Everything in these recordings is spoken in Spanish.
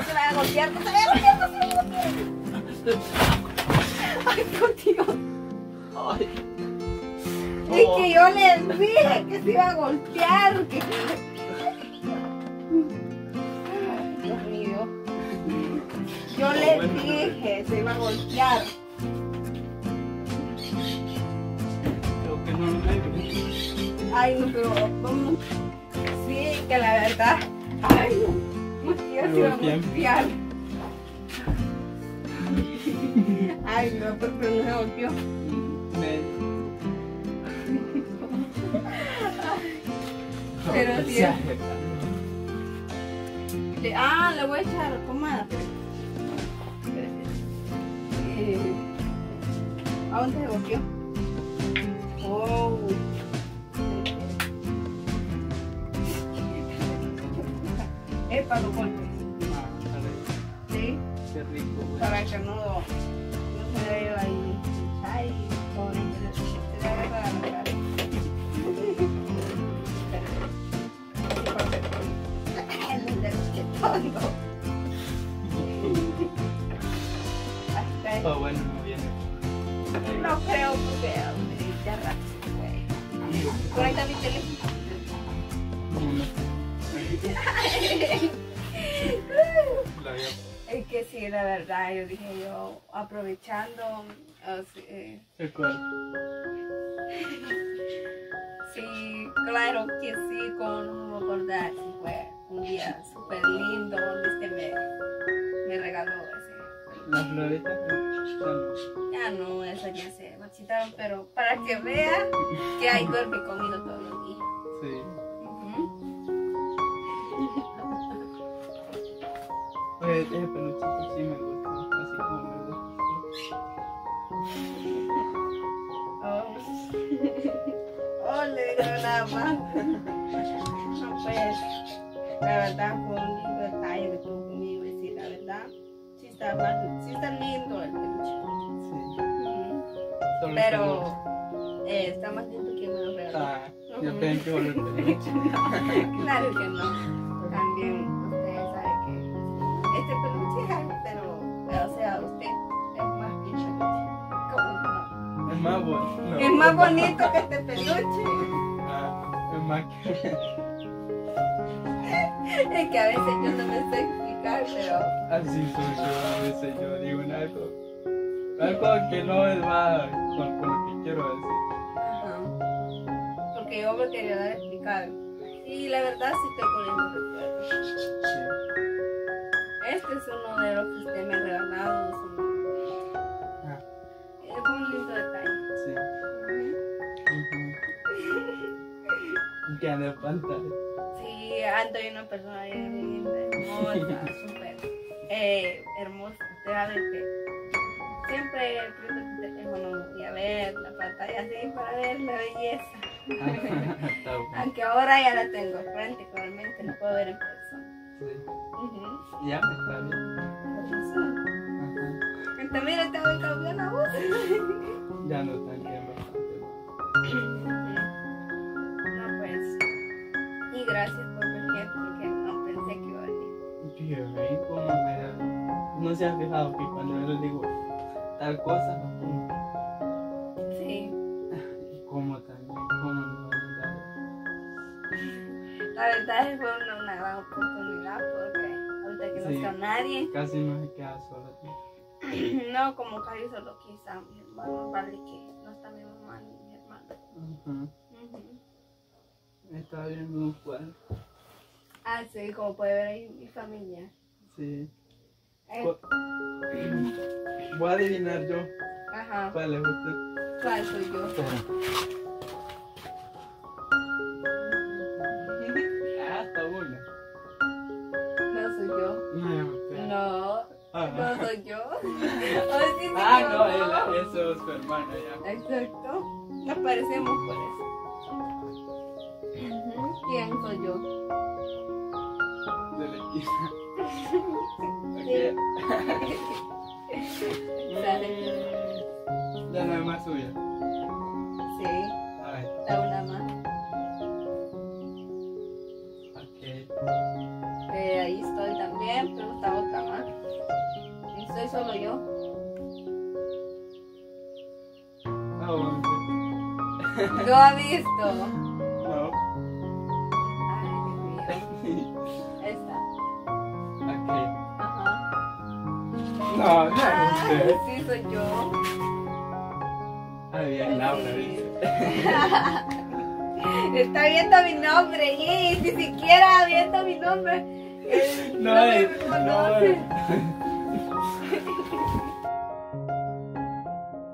No se vaya a golpear, no se vaya a golpear, no se vaya a golpear. Ay, Dios. Ay. Es que yo les dije que se iba a golpear. Que... Ay, Dios mío. Yo les dije, se iba a golpear. Creo que no lo. Ay, no, pero vamos. Sí, que la verdad. Ay, no. Ay, no, pero no se golpeó. Me- Pero sí. Le- ah, le voy a echar pomada. Eh, ¿A dónde se golpeó? Oh. Epa, lo golpes. Que no, no se vea ahí. Ay, pobre, se le agarra la cara. Oh, bueno, no viene. No creo porque ya rápido, güey. Por ahí está mi teléfono. La Es que sí, la verdad, yo dije yo, aprovechando, o sí, eh, sí, claro que sí, con recordar, sí, fue un día súper lindo, donde este me, me regaló ese. ¿Las floritas? Ya no, esas ya se marchitaron, pero para que vea que ahí duerme conmigo todos los días. Sí. Oye, ese peluchito sí me gusta, así como me gusta. Oh, oh le digo nada más. No, pues, la verdad fue un lindo detalle que tuvo conmigo. Y sí, la verdad, sí está, más- sí está lindo el peluche. Sí. Solo el Pero eh, está más lindo que me lo regaló. Ah, yo que el peluche. Claro que no. También más bonito que este peluche. Ah, es más que. Es que a veces yo no me sé explicar, pero Así soy yo, a veces yo digo un algo. Algo que no es va con, con lo que quiero decir. ajá. porque yo me quería dar explicar. Y la verdad sí estoy poniendo recuerdos. Sí. Este es uno de los que usted me ha regalado. Ah, es un lindo detalle. Que ande pantalla. Sí, ando y una persona hermosa, súper eh, hermosa. Usted sabe que siempre prendo tu teléfono y a ver la pantalla así para ver la belleza. Está. Aunque ahora ya la tengo frente, probablemente la puedo ver en persona. Sí. Ujú. Ya me está bien. Hermosa. Ajá. Y También tengo que cambiar la voz. Ya no están bien No se ha fijado que cuando yo les digo tal cosa. Sí. Y como también, como no. La verdad es que fue una, gran oportunidad porque ahorita que no Sí. está nadie, Casi no se queda solo. tío. no como casi solo quizá mi hermano, vale que no está mi mamá ni mi hermano. Ajá. Ujú. Está viendo un cuadro. Ah, sí, como puede ver ahí mi familia. Sí. Voy a adivinar yo ajá, cuál es usted. ¿cuál soy yo? Ah, está buena. No soy yo. No. No, Ah, no soy yo. Sí, Ah, no, él, eso es su hermana ya. Exacto. Nos parecemos por eso. ¿Quién soy yo? De la esquina. Sí. ¿Sale? ¿La no más suya? Sí. A ver. Da una más. Ok. Eh, ahí estoy también, pero está otra más. Y soy solo yo. Ah, bueno. Lo ha visto. No, no usted. sí, soy yo. Ah, bien, Laura, dice. Está viendo mi nombre y ni siquiera viendo mi nombre. eh, No, me eh, no.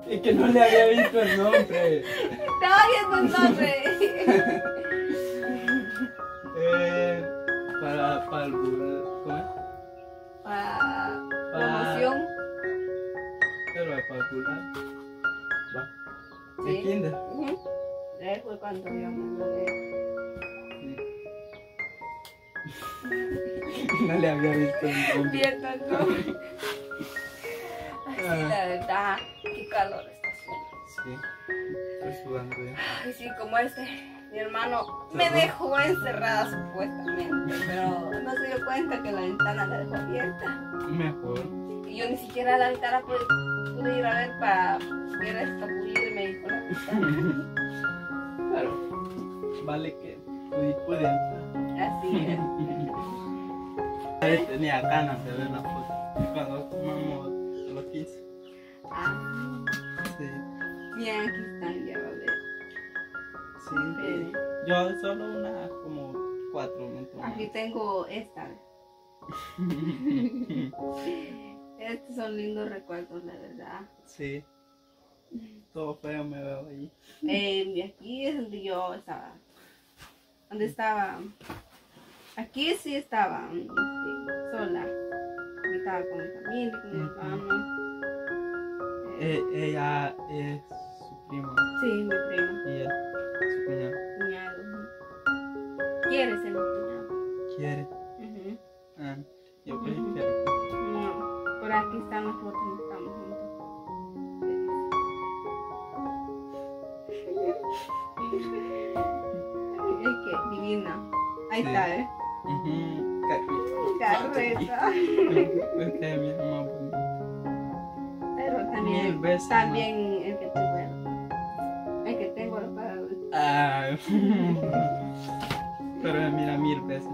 Es que no le había visto el nombre. Estaba viendo el nombre. Eh, para, para el ¿Cómo es? Para. El burlar. Va. ¿De Sí. kinder? Ujú. Eh, fue cuando yo me mudé. No le había visto el. Viendo el nombre. Ay, sí, la verdad, qué calor está haciendo. Sí. Estoy sudando ya. Ay, sí, como este, mi hermano me dejó encerrada supuestamente, pero no se dio cuenta que la ventana la dejó abierta. Mejor. Y yo ni siquiera la ventana pude, pude ir a ver para pudiera escabullirme y por la ventana. Claro. Vale que pude, entrar. Así es. Él tenía ganas de ver la foto. Cuando tomamos los 15. Ah, Sí. bien, aquí están, ver. Sí. Yo solo una, como cuatro. Aquí tengo esta. Estos son lindos recuerdos, la verdad. Sí. Todo feo me veo ahí. Eh, y aquí es donde yo estaba. ¿Dónde estaba? Aquí sí estaba este, sola. Aquí Estaba con mi familia, con mi hermano. Eh, ella es su prima sí, mi prima, y él, su cuñado. cuñado. ¿Quiere ser mi cuñado? Quiere. Ujú. Ah, yo creí Ujú. que era. No, por aquí están las fotos donde estamos juntos. Ay, qué divina. Ahí Sí. está, ¿eh? Ujú, Carrito. Carreta. Es que mamá bonita. Pero también, también Pero mira mil veces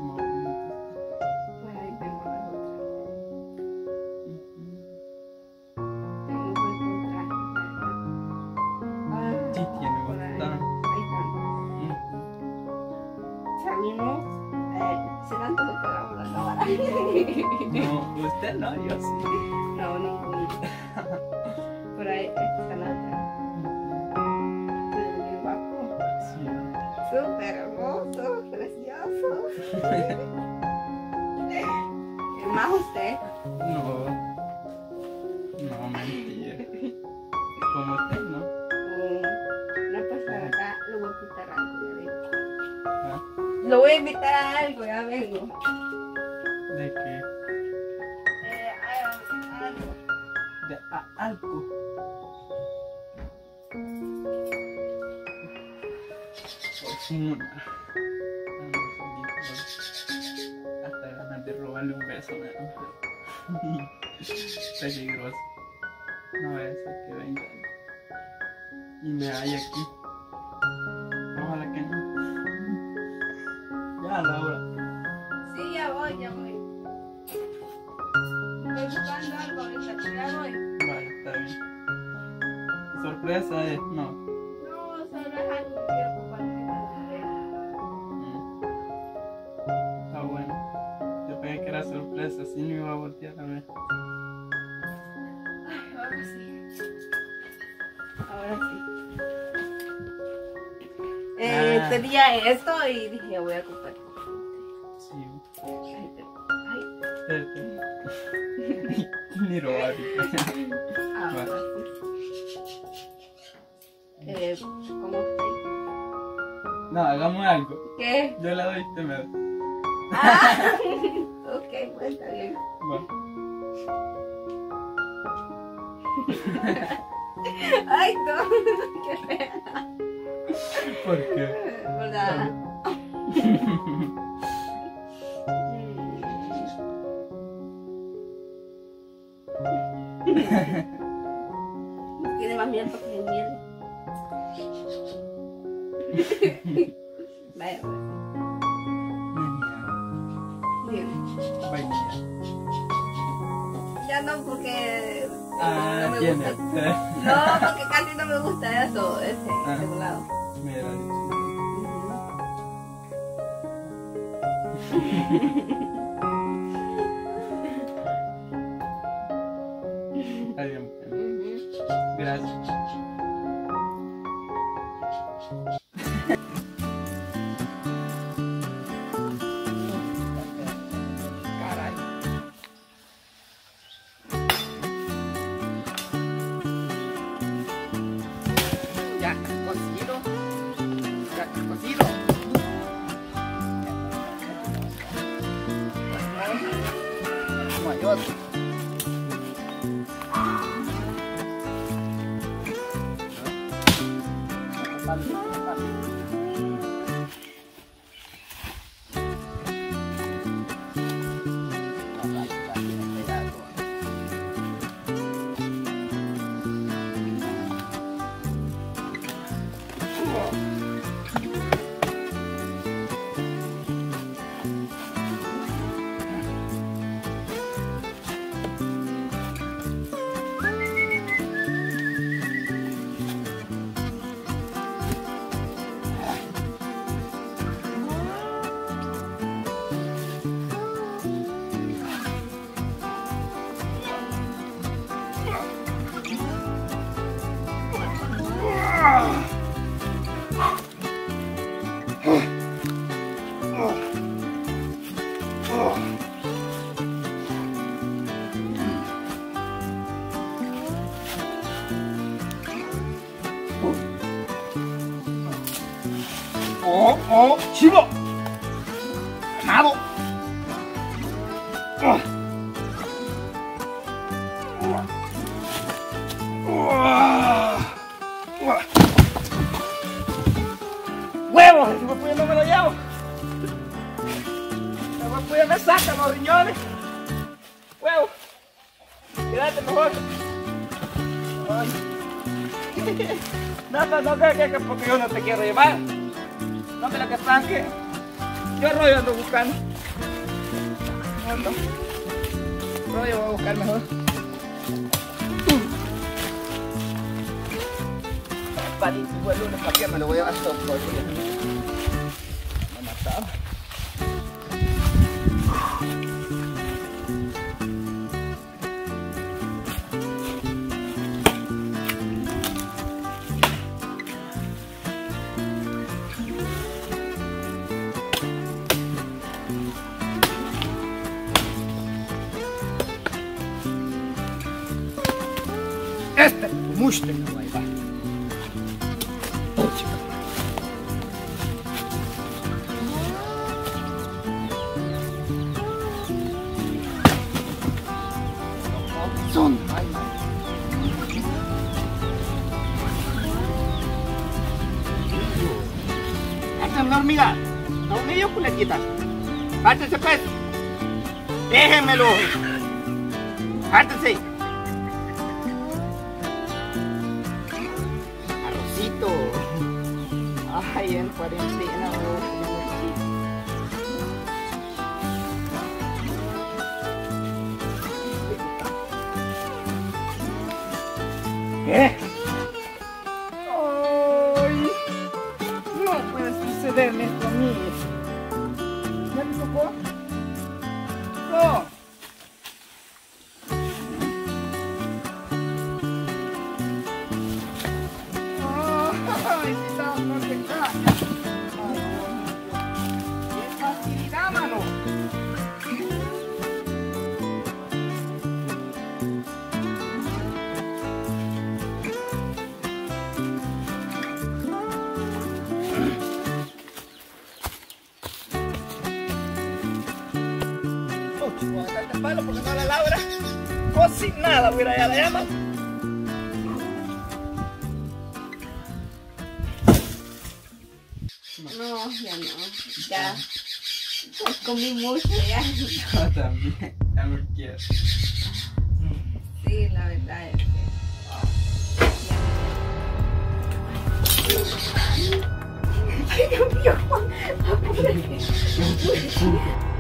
Súper hermoso, precioso. ¿Es más usted? No. No, mentira. Como usted, ¿no? Una persona acá, lo voy a invitar a algo, ya vengo. ¿Ah? Lo voy a invitar a algo, ya vengo. De que. Eh, a- a algo. De a- algo. Una. Hasta ganas de robarle un beso pero- Peligroso. No voy a que venga y me haya aquí. Ojalá que no. Ya, Laura. Sí, ya voy, ya voy. Estoy buscando algo ahorita, pero ya voy. Vale, está bien. Sorpresa es, no. No, sorpresa, si no iba a voltear a ver. Ay, ahora sí. Ahora sí. Eh, Ah. Tenía esto y dije, voy a compartir con Sí. Ay, pero- ay. Ni robar. sí. Eh, ¿Cómo? No, hagamos algo. ¿Qué? Yo le doy este me da. Ah, ok, pues está bien. Va. Ay, no, qué pena. ¿Por qué? ¿Verdad? Tiene más miel porque es miel. Vaya, pues. Vainilla. Dime. Vainilla. Ya no, porque Ah, no me tiene. gusta. No, porque casi no me gusta eso, ese, Ah. ese lado. Mira, bien. Gracias. Bye. ¡Oh, oh! ¡Chivo! ¡Amado! ¡Huevos! ¡Ese papuya no me lo llevo! ¡Ese papuya me saca los riñones! ¡Huevos! ¡Quédate mejor! Ay. no, no, que, que, porque yo no te quiero llevar. No, pero que pasa que yo rollo ando buscando. Ando. Rollo voy a buscar mejor. Fue el lunes, ¿para qué me lo voy a llevar Este, muște nu mai va. Son, ai mai. Esta es una hormiga. La hormiga culequita. Pártese pues. Déjenmelo. Pártese. Arrocito. Ay, en cuarentena. bro. ¿Qué? Cocinada, voy a ir allá a la llama. No, ya no. Ya. Pues comí mucho ya. Yo también. Ya me quiero. Sí, la verdad es que. Apúrate.